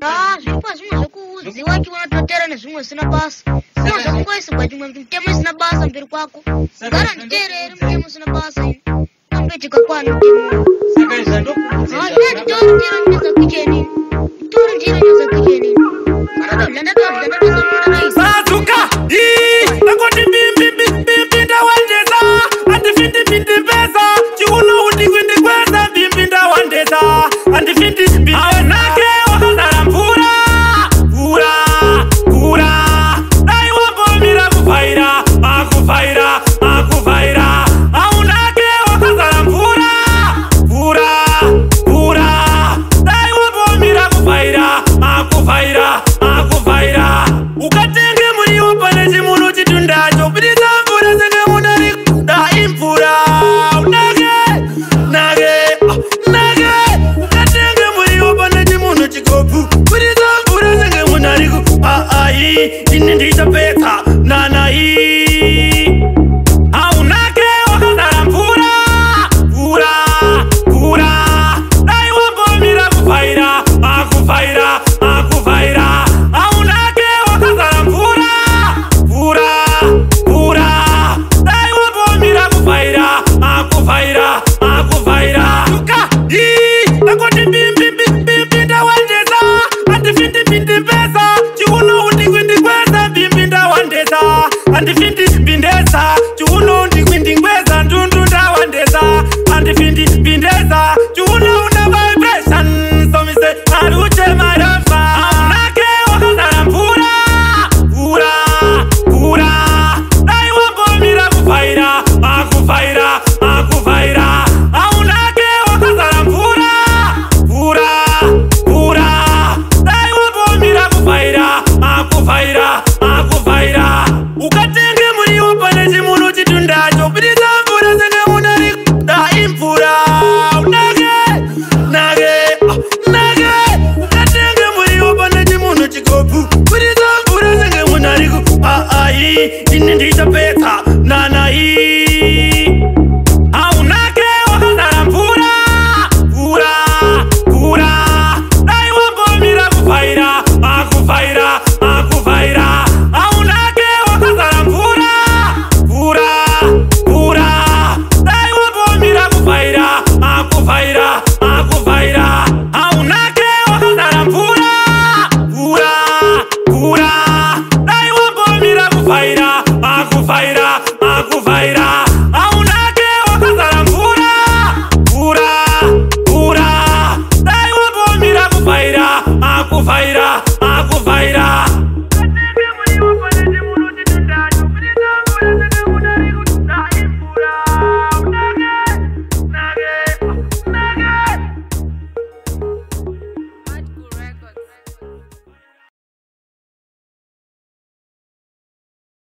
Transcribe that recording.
Ah, zviripo zvimwe zvekuudziwa iwe unototera nezvimwe zvisina basa zvimwe zvekungoisirwa chimwe mitemo isina basa mberi kwako gara nditeereri mutemo usina basa ini andoitika kwani mutemo saka izva ndokuudza ine nditori ndiro ndineza kicheni nditori ndiro ndineza kicheni anadodla ndadodla ndadosamunaraisa nake ah, ukatenge muriwo pane chimunhu chikopu. Bidisa mvura senge munari aai ini ndichapedza nanai